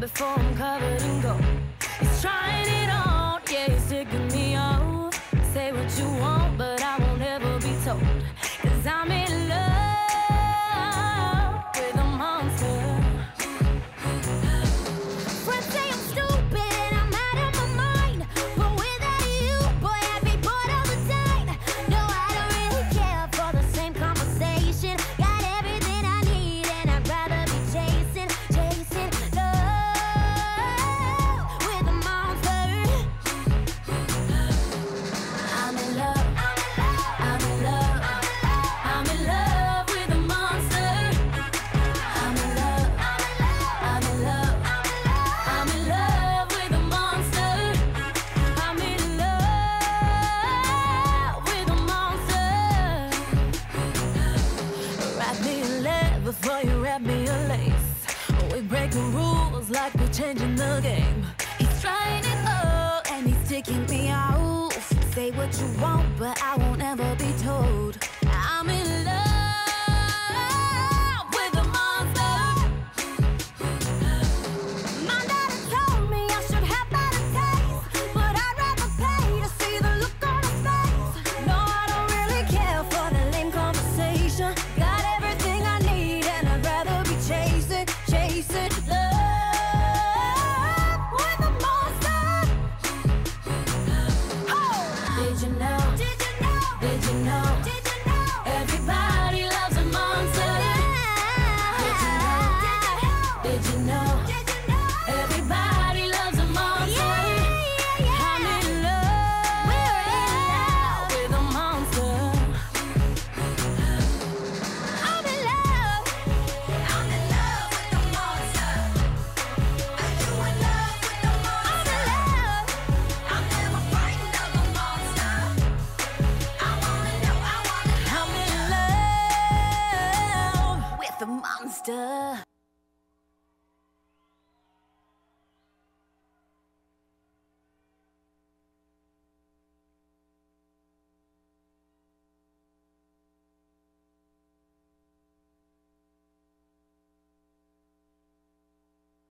before I'm covered in gold. me in love before you wrap me a lace. We break the rules like we're changing the game. He's trying it all and he's taking me out. Say what you want, but I won't ever Duh.